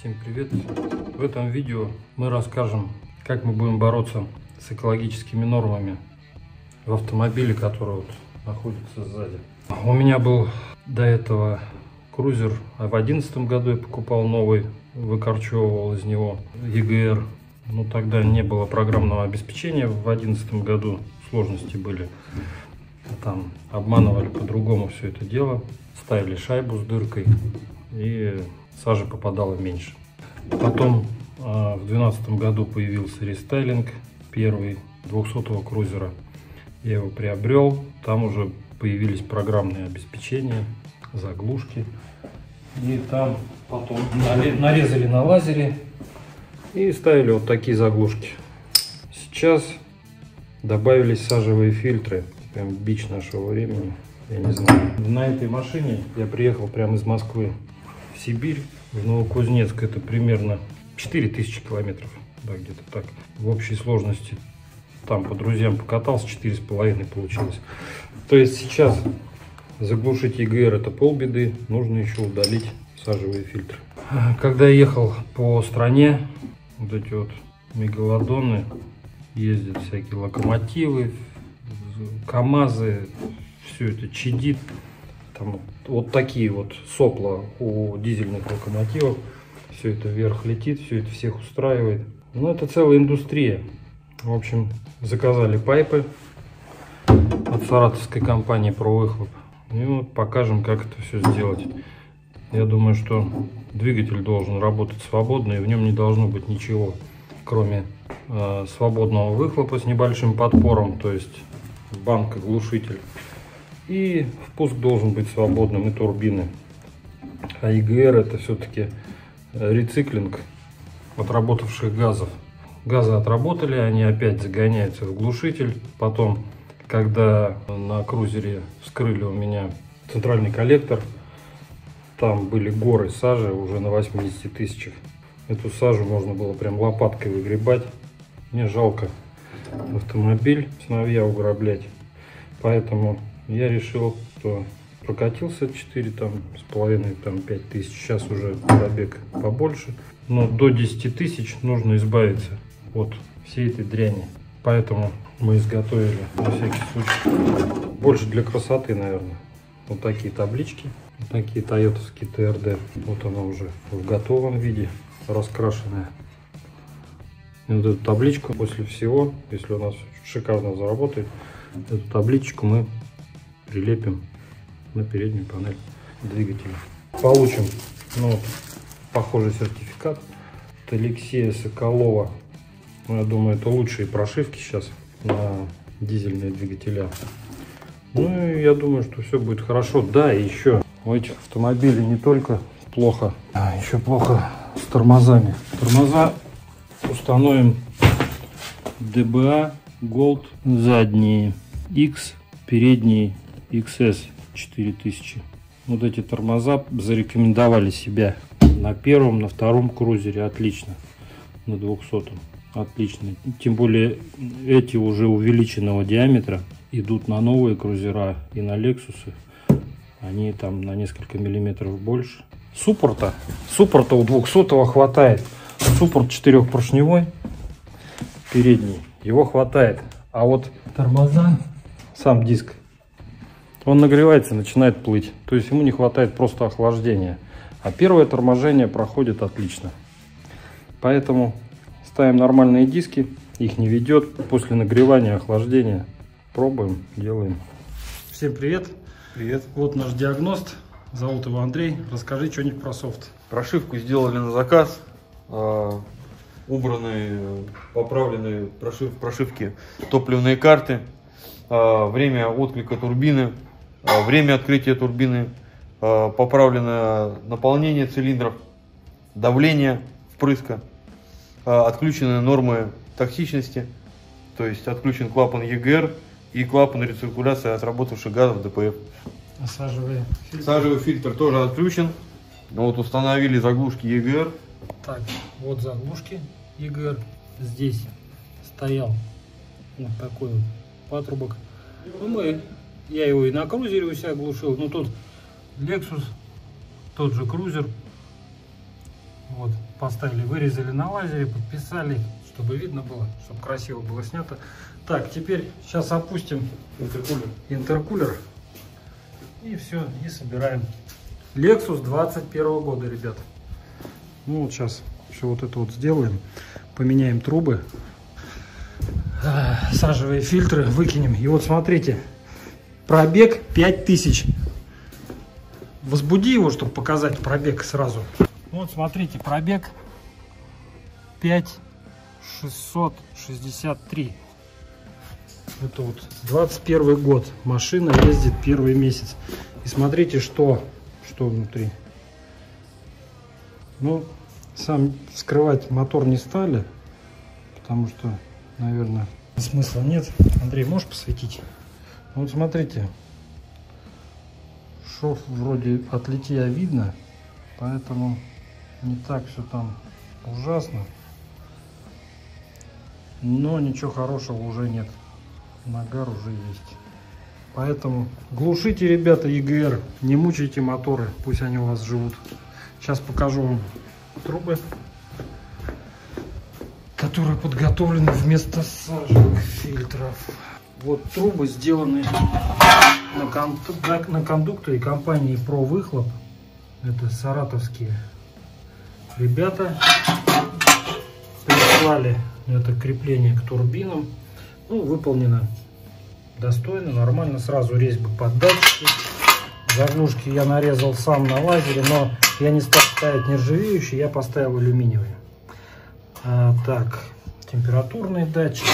Всем привет! В этом видео мы расскажем, как мы будем бороться с экологическими нормами в автомобиле, который вот находится сзади. У меня был до этого крузер, а в одиннадцатом году я покупал новый, выкорчевывал из него EGR. Ну тогда не было программного обеспечения в одиннадцатом году, сложности были. Там обманывали по-другому все это дело, ставили шайбу с дыркой и сажи попадало меньше. Потом а, в 2012 году появился рестайлинг, первый 200 крузера. Я его приобрел, там уже появились программные обеспечения, заглушки. И там потом нарезали на лазере и ставили вот такие заглушки. Сейчас добавились сажевые фильтры, прям бич нашего времени. Я не знаю. На этой машине я приехал прямо из Москвы Сибирь, в Новокузнецк. Это примерно 4000 километров, да, где-то так. В общей сложности там по друзьям покатался, 4,5 получилось. То есть сейчас заглушить EGR это полбеды, нужно еще удалить сажевые фильтры. Когда я ехал по стране, вот эти вот мегалодоны, ездят всякие локомотивы, КАМАЗы, все это чадит. Там вот такие вот сопла у дизельных локомотивов. Все это вверх летит, все это всех устраивает. Ну, это целая индустрия. В общем, заказали пайпы от саратовской компании про выхлоп. И вот покажем, как это все сделать. Я думаю, что двигатель должен работать свободно, и в нем не должно быть ничего, кроме э, свободного выхлопа с небольшим подпором, то есть банка, глушитель. И впуск должен быть свободным, и турбины. А ИГР это все-таки рециклинг отработавших газов. Газы отработали, они опять загоняются в глушитель. Потом, когда на крузере вскрыли у меня центральный коллектор, там были горы сажи уже на 80 тысячах. Эту сажу можно было прям лопаткой выгребать. Мне жалко автомобиль сыновья уграблять. Поэтому я решил, что прокатился 4 там с половиной там 5 тысяч. Сейчас уже пробег побольше. Но до 10 тысяч нужно избавиться от всей этой дряни. Поэтому мы изготовили на всякий случай больше для красоты, наверное. Вот такие таблички, вот такие тойотовские ТРД. Вот она уже в готовом виде, раскрашенная. И вот эту табличку после всего, если у нас шикарно заработает, эту табличку мы прилепим на переднюю панель двигателя. Получим ну, вот, похожий сертификат от Алексея Соколова ну, я думаю, это лучшие прошивки сейчас на дизельные двигателя. Ну, я думаю, что все будет хорошо. Да, и еще у этих автомобилей не только плохо, а еще плохо с тормозами. Тормоза установим DBA Gold задние, X передние XS 4000. Вот эти тормоза зарекомендовали себя на первом, на втором крузере отлично, на 200 Отлично. Тем более эти уже увеличенного диаметра идут на новые крузера и на Лексусы. Они там на несколько миллиметров больше. Суппорта. Суппорта у 200 хватает. Суппорт четырехпоршневой передний. Его хватает. А вот тормоза, сам диск, он нагревается, начинает плыть. То есть ему не хватает просто охлаждения. А первое торможение проходит отлично. Поэтому Ставим нормальные диски, их не ведет. После нагревания, охлаждения пробуем, делаем. Всем привет. Привет. Вот наш диагност. Зовут его Андрей. Расскажи что-нибудь про софт. Прошивку сделали на заказ. А, убраны, поправлены прошив, прошивки топливные карты. А, время отклика турбины. А, время открытия турбины. Поправлено наполнение цилиндров. Давление впрыска. А, отключены нормы токсичности, то есть отключен клапан ЕГР и клапан рециркуляции отработавших газов ДПФ. А сажевый фильтр? Сажевый фильтр тоже отключен. Но вот установили заглушки ЕГР. Так, вот заглушки ЕГР. Здесь стоял вот такой вот патрубок. Ну, мы, я его и на крузере у себя глушил, но тут Lexus, тот же крузер, Вот, поставили, вырезали на лазере, подписали, чтобы видно было, чтобы красиво было снято. Так, теперь сейчас опустим интеркулер, интеркулер и все, и собираем. Lexus 21 года, ребят. Ну вот сейчас все вот это вот сделаем. Поменяем трубы, сажевые фильтры выкинем. И вот смотрите, пробег 5000. Возбуди его, чтобы показать пробег сразу. Вот смотрите, пробег 5663. Это вот 21 год. Машина ездит первый месяц. И смотрите, что, что внутри. Ну, сам скрывать мотор не стали, потому что, наверное, смысла нет. Андрей, можешь посветить? Вот смотрите, шов вроде от литья видно, поэтому не так все там ужасно. Но ничего хорошего уже нет. Нагар уже есть. Поэтому глушите, ребята, EGR. Не мучайте моторы, пусть они у вас живут. Сейчас покажу вам трубы, которые подготовлены вместо сажевых фильтров. Вот трубы сделаны на, кон на, кондукторе компании Про Выхлоп. Это саратовские ребята прислали это крепление к турбинам. Ну, выполнено достойно, нормально. Сразу резьбы под датчики. Заглушки я нарезал сам на лазере, но я не стал ставить нержавеющие, я поставил алюминиевые. А, так, температурные датчики,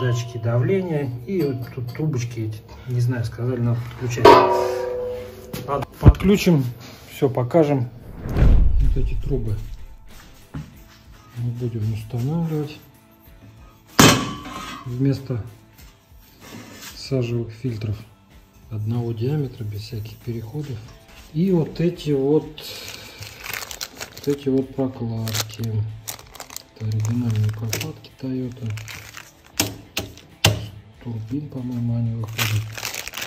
датчики давления и вот тут трубочки эти, не знаю, сказали, надо подключать. Подключим, все покажем. Вот эти трубы. Мы будем устанавливать. Вместо сажевых фильтров одного диаметра без всяких переходов. И вот эти вот вот эти вот прокладки. Это оригинальные прокладки Toyota турбин по моему они выходят.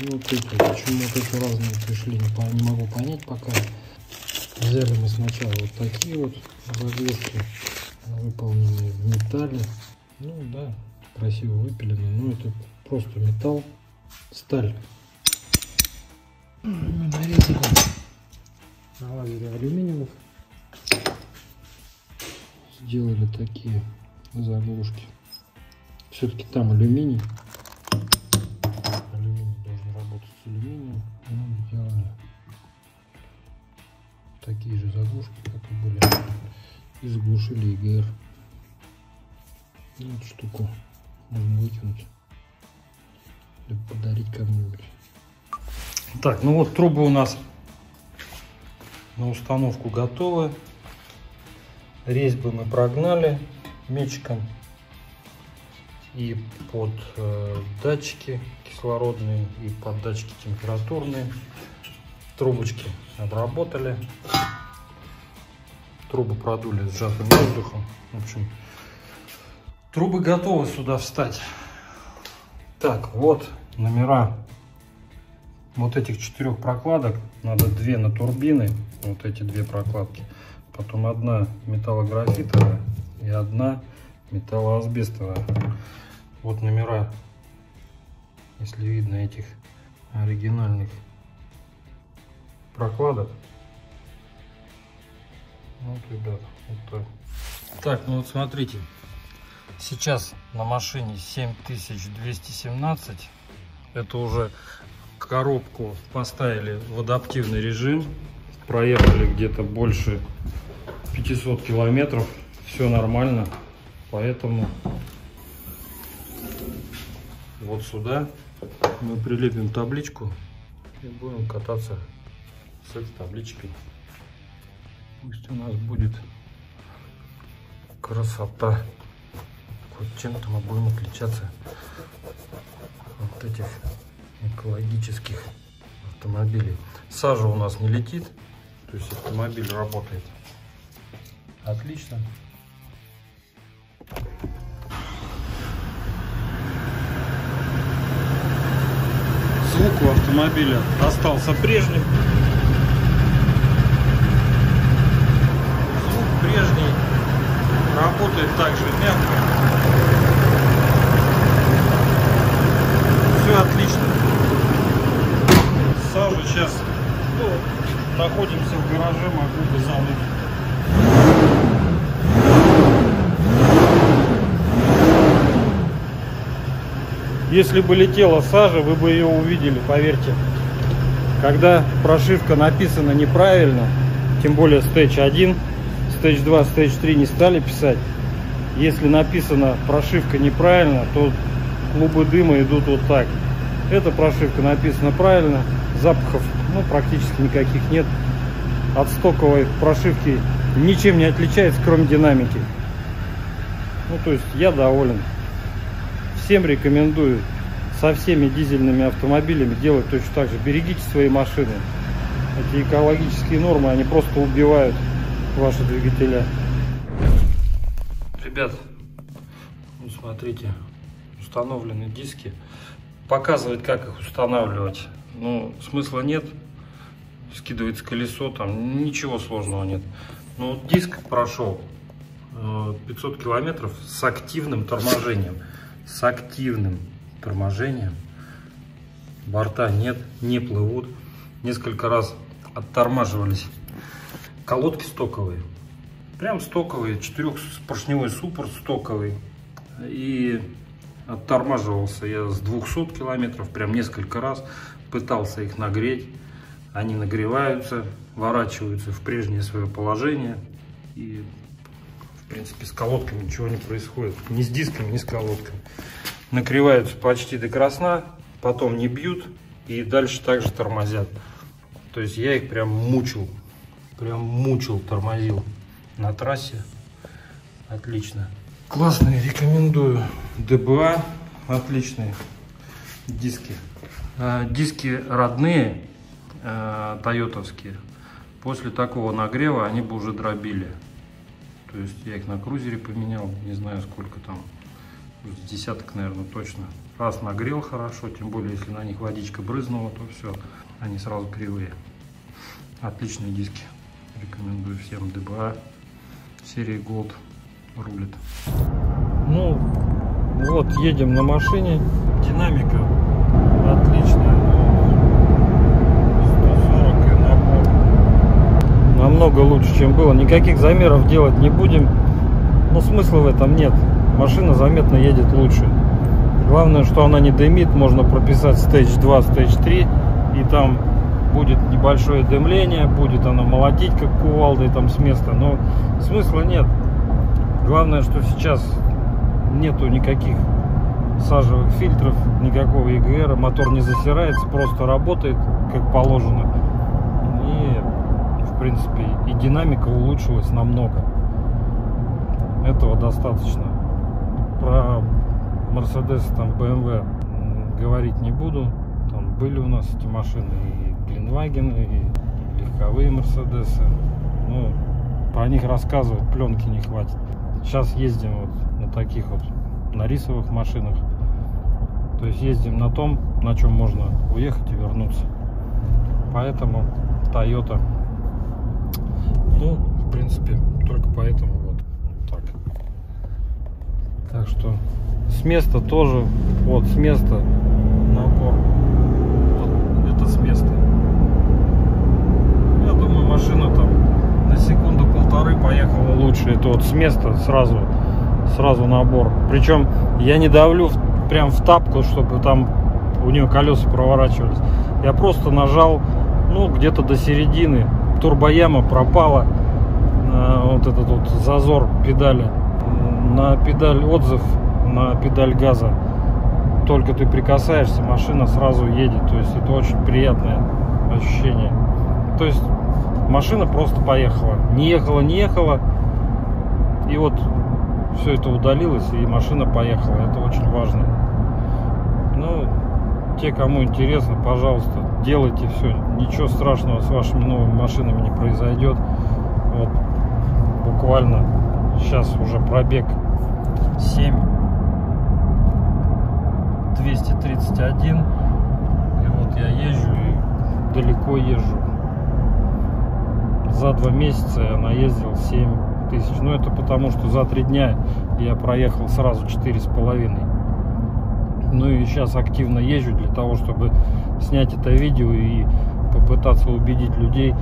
И вот эти почему вот эти разные пришли не, не могу понять пока. Взяли мы сначала вот такие вот завески выполненные в металле. Ну да красиво выпилены но это просто металл сталь. Мы нарезали на лазере алюминиевых. Сделали такие заглушки. Все-таки там алюминий работать с алюминием ну, сделали такие же заглушки как и были и заглушили ИГР эту штуку можно выкинуть или подарить кому-нибудь так, ну вот трубы у нас на установку готовы. Резьбы мы прогнали мечиком. И под э, датчики кислородные, и под датчики температурные. Трубочки обработали. Трубы продули сжатым воздухом. В общем, трубы готовы сюда встать. Так, вот номера вот этих четырех прокладок надо две на турбины, вот эти две прокладки, потом одна металлографитовая и одна металлоасбестовая. Вот номера, если видно, этих оригинальных прокладок. Вот, ребят, вот так. Так, ну вот смотрите, сейчас на машине 7217, это уже коробку поставили в адаптивный режим. Проехали где-то больше 500 километров. Все нормально. Поэтому вот сюда мы прилепим табличку и будем кататься с этой табличкой. Пусть у нас будет красота. Хоть чем-то мы будем отличаться от этих экологических автомобилей. Сажа у нас не летит, то есть автомобиль работает отлично. Звук у автомобиля остался прежним. Звук работает также мягко. Все отлично. Сажу сейчас ну, находимся в гараже, могу бы залыть. Если бы летела сажа, вы бы ее увидели, поверьте. Когда прошивка написана неправильно, тем более Stage 1, Stage 2, Stage 3 не стали писать. Если написана прошивка неправильно, то клубы дыма идут вот так. Эта прошивка написана правильно, запахов ну, практически никаких нет. От стоковой прошивки ничем не отличается, кроме динамики. Ну, то есть я доволен. Всем рекомендую со всеми дизельными автомобилями делать точно так же. Берегите свои машины. Эти экологические нормы, они просто убивают ваши двигателя. Ребят, вот смотрите, установлены диски. Показывает, как их устанавливать. Ну, смысла нет. Скидывается колесо, там ничего сложного нет. Но вот диск прошел 500 э, километров с активным торможением. С активным торможением. Борта нет, не плывут. Несколько раз оттормаживались. Колодки стоковые. Прям стоковые. Четырехпоршневой суппорт стоковый. И оттормаживался я с 200 километров. Прям несколько раз. Пытался их нагреть. Они нагреваются, ворачиваются в прежнее свое положение. И в принципе с колодками ничего не происходит. Ни с дисками, ни с колодками накрываются почти до красна, потом не бьют и дальше также тормозят. То есть я их прям мучил, прям мучил, тормозил на трассе. Отлично. Классные, рекомендую. ДБА, отличные диски. А, диски родные, а, тойотовские. После такого нагрева они бы уже дробили. То есть я их на крузере поменял, не знаю сколько там, десяток, наверное, точно. Раз нагрел хорошо, тем более, если на них водичка брызнула, то все, они сразу кривые. Отличные диски. Рекомендую всем ДБА серии Gold рулит. Ну, вот едем на машине. Динамика Намного лучше, чем было. Никаких замеров делать не будем. Но смысла в этом нет машина заметно едет лучше. Главное, что она не дымит, можно прописать Stage 2, Stage 3, и там будет небольшое дымление, будет она молотить как кувалдой там с места, но смысла нет. Главное, что сейчас нету никаких сажевых фильтров, никакого EGR, мотор не засирается, просто работает как положено. В принципе, и динамика улучшилась намного. Этого достаточно про Mercedes, там BMW говорить не буду. Там были у нас эти машины и Гленваген, и легковые Мерседесы. Ну, про них рассказывать пленки не хватит. Сейчас ездим вот на таких вот, на рисовых машинах. То есть ездим на том, на чем можно уехать и вернуться. Поэтому Toyota. Ну, в принципе, только поэтому так что с места тоже, вот с места напор. Вот это с места. Я думаю, машина там на секунду-полторы поехала лучше. Это вот с места сразу, сразу набор. Причем я не давлю в, прям в тапку, чтобы там у нее колеса проворачивались. Я просто нажал, ну, где-то до середины. Турбояма пропала. Э, вот этот вот зазор педали на педаль отзыв, на педаль газа. Только ты прикасаешься, машина сразу едет. То есть это очень приятное ощущение. То есть машина просто поехала. Не ехала, не ехала. И вот все это удалилось, и машина поехала. Это очень важно. Ну, те, кому интересно, пожалуйста, делайте все. Ничего страшного с вашими новыми машинами не произойдет. Вот, буквально Сейчас уже пробег 7 231. И вот я езжу и далеко езжу. За два месяца я наездил 7 тысяч. Но это потому, что за три дня я проехал сразу четыре с половиной. Ну и сейчас активно езжу для того, чтобы снять это видео и попытаться убедить людей,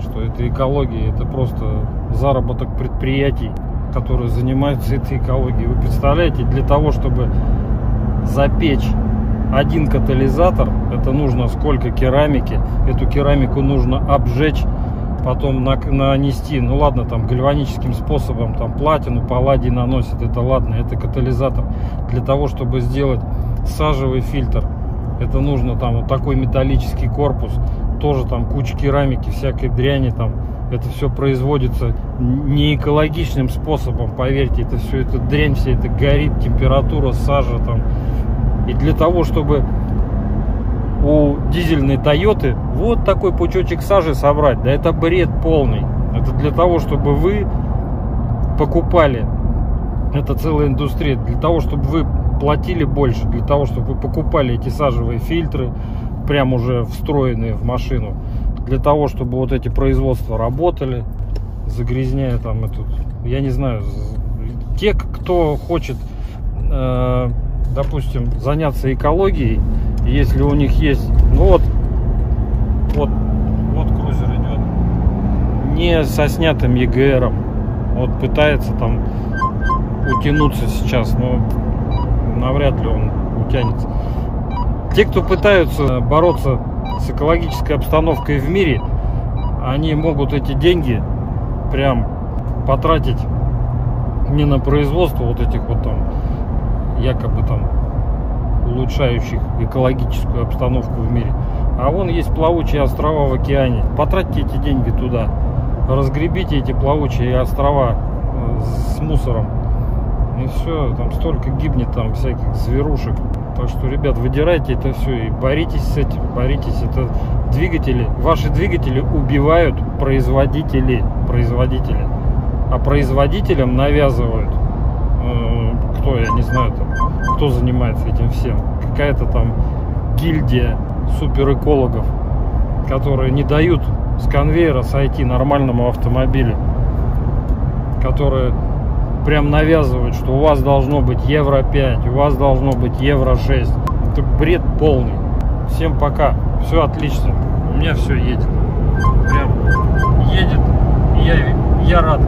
что это экология, это просто заработок предприятий, которые занимаются этой экологией. Вы представляете, для того, чтобы запечь один катализатор, это нужно сколько керамики, эту керамику нужно обжечь, потом нанести, ну ладно, там гальваническим способом, там платину, палладий наносит, это ладно, это катализатор. Для того, чтобы сделать сажевый фильтр, это нужно там вот такой металлический корпус, тоже там куча керамики, всякой дряни там. Это все производится не экологичным способом, поверьте, это все, это дрянь вся, это горит, температура, сажа там. И для того, чтобы у дизельной Тойоты вот такой пучочек сажи собрать, да это бред полный. Это для того, чтобы вы покупали, это целая индустрия, для того, чтобы вы платили больше, для того, чтобы вы покупали эти сажевые фильтры, прям уже встроенные в машину, для того, чтобы вот эти производства работали, загрязняя там эту, я не знаю, те, кто хочет, э, допустим, заняться экологией, если у них есть, ну вот, вот, вот крузер идет, не со снятым ЕГРом, вот пытается там утянуться сейчас, но навряд ли он утянется. Те, кто пытаются бороться с экологической обстановкой в мире, они могут эти деньги прям потратить не на производство вот этих вот там якобы там улучшающих экологическую обстановку в мире. А вон есть плавучие острова в океане. Потратьте эти деньги туда. Разгребите эти плавучие острова э, с мусором. И все, там столько гибнет там всяких зверушек. Так что, ребят, выдирайте это все и боритесь с этим, боритесь. Это двигатели, ваши двигатели убивают производители, производители. А производителям навязывают, э, кто, я не знаю, там, кто занимается этим всем. Какая-то там гильдия суперэкологов, которые не дают с конвейера сойти нормальному автомобилю, которые прям навязывают, что у вас должно быть евро 5, у вас должно быть евро 6. Это бред полный. Всем пока. Все отлично. У меня все едет. Прям едет. Я, я рад.